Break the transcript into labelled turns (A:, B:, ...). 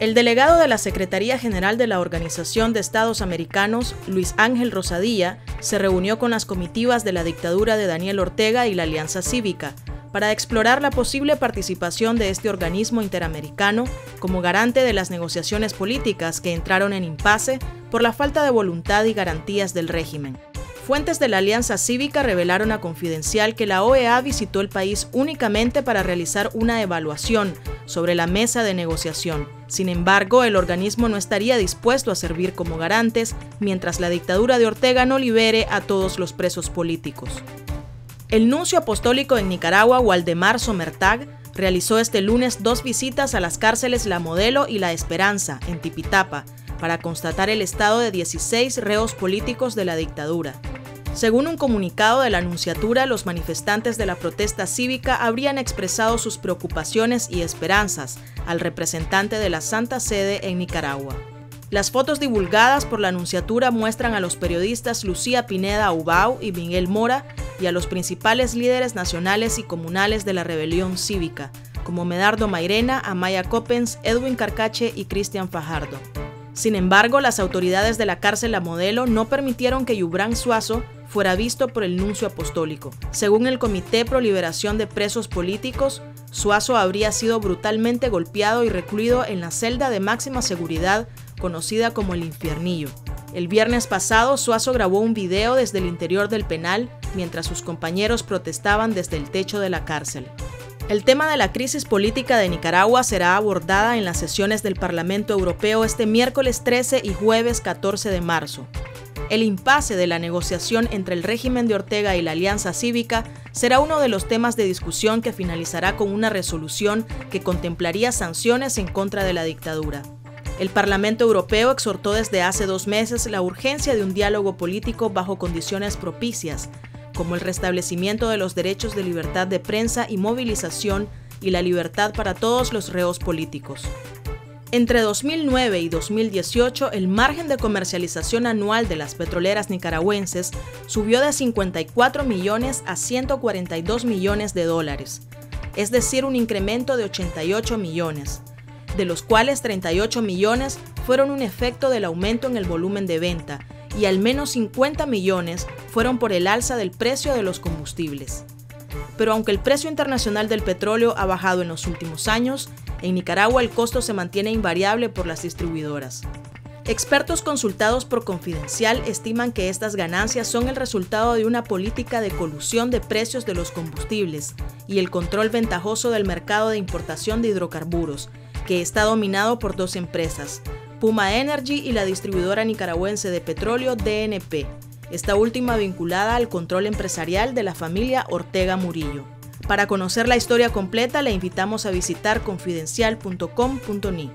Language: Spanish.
A: El delegado de la Secretaría General de la Organización de Estados Americanos, Luis Ángel Rosadilla, se reunió con las comitivas de la dictadura de Daniel Ortega y la Alianza Cívica para explorar la posible participación de este organismo interamericano como garante de las negociaciones políticas que entraron en impasse por la falta de voluntad y garantías del régimen. Fuentes de la Alianza Cívica revelaron a Confidencial que la OEA visitó el país únicamente para realizar una evaluación sobre la mesa de negociación. Sin embargo, el organismo no estaría dispuesto a servir como garantes mientras la dictadura de Ortega no libere a todos los presos políticos. El nuncio apostólico en Nicaragua, Waldemar Somertag, realizó este lunes dos visitas a las cárceles La Modelo y La Esperanza, en Tipitapa, para constatar el estado de 16 reos políticos de la dictadura. Según un comunicado de la Anunciatura, los manifestantes de la protesta cívica habrían expresado sus preocupaciones y esperanzas al representante de la Santa Sede en Nicaragua. Las fotos divulgadas por la Anunciatura muestran a los periodistas Lucía Pineda Ubau y Miguel Mora y a los principales líderes nacionales y comunales de la rebelión cívica, como Medardo Mairena, Amaya Coppens, Edwin Carcache y Cristian Fajardo. Sin embargo, las autoridades de la cárcel La Modelo no permitieron que Yubran Suazo fuera visto por el nuncio apostólico. Según el Comité Pro Liberación de Presos Políticos, Suazo habría sido brutalmente golpeado y recluido en la celda de máxima seguridad conocida como el Infiernillo. El viernes pasado, Suazo grabó un video desde el interior del penal mientras sus compañeros protestaban desde el techo de la cárcel. El tema de la crisis política de Nicaragua será abordada en las sesiones del Parlamento Europeo este miércoles 13 y jueves 14 de marzo. El impasse de la negociación entre el régimen de Ortega y la Alianza Cívica será uno de los temas de discusión que finalizará con una resolución que contemplaría sanciones en contra de la dictadura. El Parlamento Europeo exhortó desde hace dos meses la urgencia de un diálogo político bajo condiciones propicias como el restablecimiento de los derechos de libertad de prensa y movilización y la libertad para todos los reos políticos. Entre 2009 y 2018, el margen de comercialización anual de las petroleras nicaragüenses subió de 54 millones a 142 millones de dólares, es decir, un incremento de 88 millones, de los cuales 38 millones fueron un efecto del aumento en el volumen de venta y al menos 50 millones fueron por el alza del precio de los combustibles. Pero aunque el precio internacional del petróleo ha bajado en los últimos años, en Nicaragua el costo se mantiene invariable por las distribuidoras. Expertos consultados por Confidencial estiman que estas ganancias son el resultado de una política de colusión de precios de los combustibles y el control ventajoso del mercado de importación de hidrocarburos, que está dominado por dos empresas, Puma Energy y la distribuidora nicaragüense de petróleo DNP, esta última vinculada al control empresarial de la familia Ortega Murillo. Para conocer la historia completa le invitamos a visitar confidencial.com.ni.